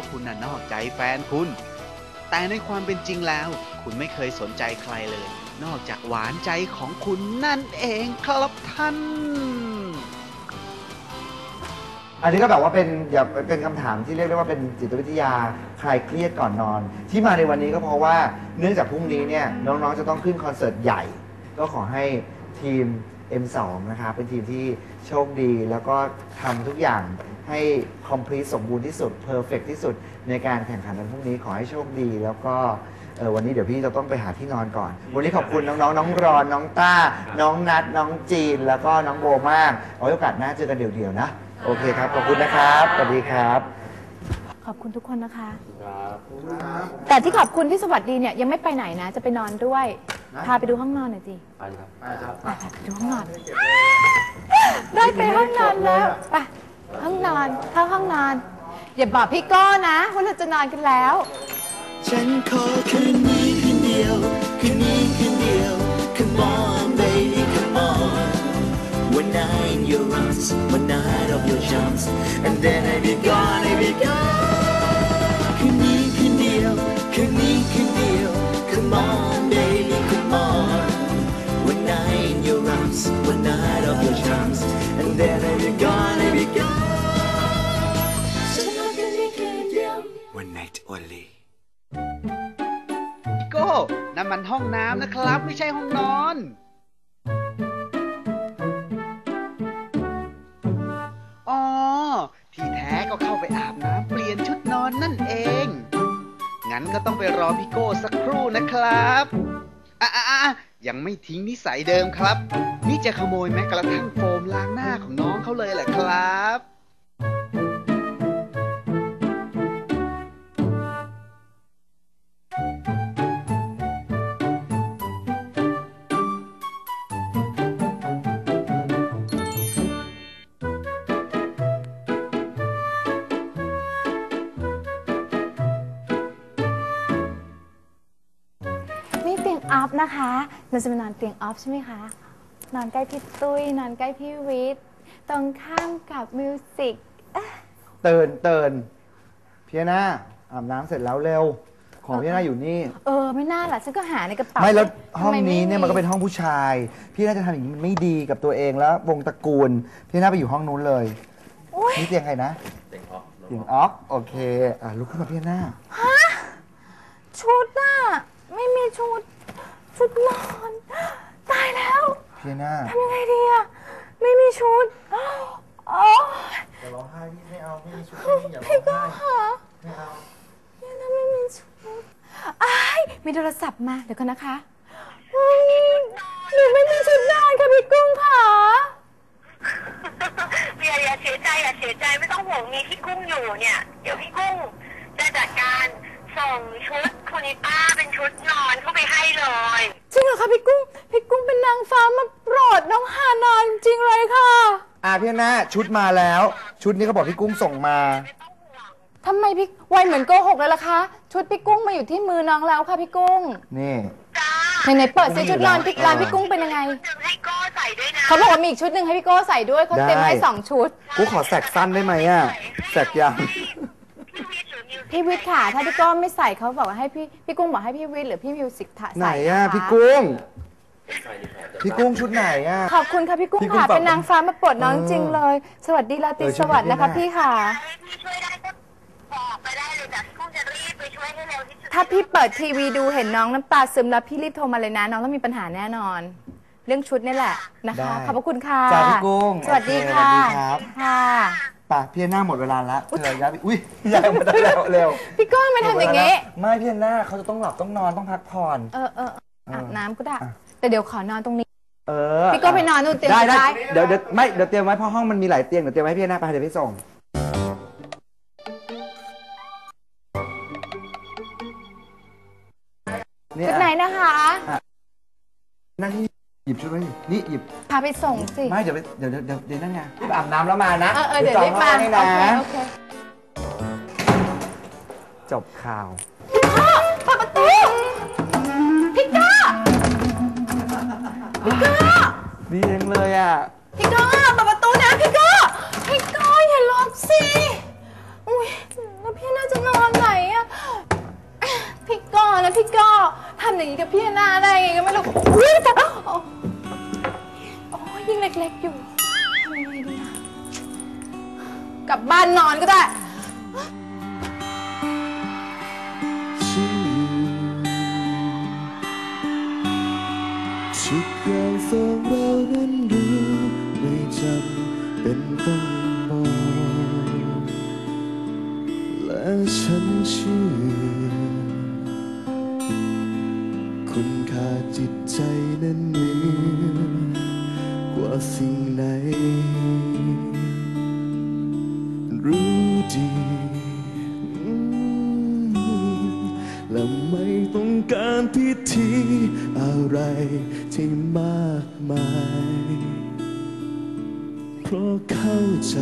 ว่าคุณน่ะนอกใจแฟนคุณ แต่ในความเป็นจริงแล้ว คุณไม่เคยสนใจใครเลย นอกจากหวานใจของคุณนั่นเองครับท่าน อันนี้ก็แบบว่าเป็นอย่าเป็นคำถามที่เรียกได้ว่าเป็นจิตวิทยาคลายเครียดก่อนนอน ที่มาในวันนี้ก็เพราะว่าเนื่องจากพรุ่งนี้เนี่ยน้องๆจะต้องขึ้นคอนเสิร์ตใหญ่ ก็ขอให้ทีม M2 นะคะเป็นทีมที่โชคดีแล้วก็ทำทุกอย่าง ให้ complete สมบูรณ์ที่สุด perfect ที่สุด ในการแข่งขันวันพรุ่งนี้ขอให้โชคดี แล้วก็เออวันนี้เดี๋ยวพี่จะต้องไปหาที่นอนก่อน วันนี้ขอบคุณน้องๆ น้องรอน น้องต้า น้องนัด น้องจีน แล้วก็น้องโบมากเอาไว้โอกาสหน้าเจอกันเดี่ยวๆนะ โอเคครับ ขอบคุณนะครับ สวัสดีครับ ขอบคุณทุกคนนะคะ แต่ที่ขอบคุณที่สวัสดีเนี่ยยังไม่ไปไหนนะ จะไปนอนด้วย พาไปดูห้องนอนหน่อยสิไปครับไปไปดูห้องนอน ได้ไปห้องนอนแล้วไปห้อง นอนเข้าห้องนอน อย่าบอกพี่โก้นะว่าเราจะนอนกันแล้ว ฉันขอคืนนี้คืนเดียว คืนนี้คืนเดียว Come on baby come on One night in your arms One night of your charms And then I be gone I be gone One night only โก้นั่นมันห้องน้ำนะครับ ไม่ใช่ห้องนอน อ๋อ ที่แท้ก็เข้าไปอาบน้ำเปลี่ยนชุดนอนนั่นเอง งั้นก็ต้องไปรอพี่โก้สักครู่นะครับอะอะอะยังไม่ทิ้งนิสัยเดิมครับ นี่จะขโมยแม้กระทั่งโฟมล้างหน้าของน้องเขาเลยแหละครับ ออฟนะคะเราจะมานอนเตียงออฟใช่ไหมคะ นอนใกล้พี่ตุ้ย นอนใกล้พี่วิทย์ ตรงข้ามกับมิวสิกเตือนเตือนพี่หน้าอาบน้ำเสร็จแล้วเร็ว ของพี่หน้าอยู่นี่ เออ ไม่น่าล่ะ ฉันก็หาในกระเป๋าไม่แล้วห้องทำไนี้เนี่ยมันก็เป็นมีห้องผู้ชาย พี่น่าจะทำอย่างนี้มันไม่ดีกับตัวเองแล้ววงตระกูล พี่น่าไปอยู่ห้องนู้นเลยอุ๊ยนี่เตียงใครนะเตียงออฟเตียงออฟโอเค อะลุกขึ้นมาพี่หน้าชุดน่ะไม่มีชุด ชุดนอนตายแล้วพี่หน้าทำยังไงดีอะไม่มีชุดโอ้ยอย่าร้องไห้พี่ไม่เอาไม่มีชุดพี่อย่าร้พี่องก็ไห้หาไม่เอาเนี่ยนะไม่มีชุดอ้ายมีโทรศัพท์มาเดี๋ยวก่อนนะคะอืมหนูไม่มีชุดนอนค่ะพี่กุ้งค่ะอย่าอย่าเสียใจอย่าเสียใจไม่ต้องห่วงมีพี่กุ้งอยู่เนี่ย เดี๋ยวพี่กุ้งจะจัดการส่งชุดคุณ นิป้าเป็นชุดนอนเข้าไปให้เลยจริงเหรอคะพี่กุ้งพี่กุ้งเป็นนางฟ้ามาโปรดน้องหานอนจริงเลยค่ะอะพี่หน้าชุดมาแล้ว ชุดนี้เขาบอกพี่กุ้งส่งมาทำไมพี่ไวเหมือนโกหกเลยล่ะคะ ชุดพี่กุ้งมาอยู่ที่มือน้องแล้วค่ะพี่กุ้งนี่ จ้าไหนๆเปิดใส่ชุดนอนพี่เออร้านพี่กุ้งเป็นยังไงดึงให้โก้ใส่ด้วยนะเขาบอกว่ามีอีกชุดหนึ่งให้พี่โก้ใส่ด้วยเขาเตรียมไว้ได้สองชุด กูขอแสกสั้นได้ไหมอะแสกยาว พี่วิทย์ค่ะ ถ้าพี่โก้ไม่ใส่เขาบอกว่าให้พี่พี่กุ้งบอกให้พี่วิทย์หรือพี่มิวสิกถ่ายไหนใส่อะนะคะพี่กุ้ง พี่กุ้งชุดไหนอะ ขอบคุณค่ะพี่กุ้งพี่กุ้งค่ะฝากเป็นนางฟ้ามาโปรดน้องเออจริงเลย สวัสดีราตรีเออสวัสดิ์นะคะช่วยพี่พี่ค่ะให้พี่ช่วยได้ก็บอกไปได้เลยแต่พี่กุ้งจะรีบไปช่วยให้เร็วที่สุดถ้าพี่เปิดทีวีดูเห็นน้องน้ำตาซึมแล้วพี่รีบโทรมาเลยนะ น้องต้องมีปัญหาแน่นอน เรื่องชุดนี่แหละนะคะ ได้ขอบพระคุณค่ะ จ้าพี่กุ้งสวัสดีโอเคค่ะสวัสดีครับ ค่ะ ป่ะพี่หน้าหมดเวลาละเธอย้ายไปอุ้ยย้ายมาได้แล้วเร็วพี่โก้ไม่ทำอย่างนี้งี้ไม่พี่หน้าเขาจะต้องหลับต้องนอนต้องพักผ่อน เออเอออาบน้ำก็ได้อะแต่เดี๋ยวขอนอนตรงนี้ เออ พี่โก้ไปนอนนู่นเตียงได้สุดได้ท้ายเดี๋ยวเดี๋ยวไม่เดี๋ยวเตรียมไว้เพราะห้องมันมีหลายเตียงเดี๋ยวเตรียมไว้ให้พี่หน้าไปเดี๋ยวพี่ส่งเนี่ยชุดไหนนะคะนั่นที่หยิบ ชุไว้นี่หยิบพาไปส่งสิ ไม่เดี๋ยวเดี๋ยวเดี๋ยวเดี๋ยวนั่นไงรีบอาบน้ำแล้วมานะเออเดี๋ยวรีบมาโอเคให้นะโอเคจบข่าว พ่อเปิดประตูพี่ก้าพี่ก้าดีเองเลยอะพี่ก้าเปิดประตูนะพี่ก้าพี่ก้าอย่าล็อกสิอุ้ยแล้วพี่น่าจะนอนไหนอะพี่ก้านะพี่ก้าทำอย่างนี้กับพี่นาได้ยังไงก็ไม่รู้อุ้ยแต่ ยยิ่งเล็กๆอยู่ทำยังไงดีอะกลับบ้านนอนก็ได้ทุกอย่างสองเรานั้นดูไม่จำเป็นต้องบอกและฉันเชื่อ คุณค่าจิตใจนั้นเต้องการพิธีอะไรที่มากมาย เพราะเข้าใจ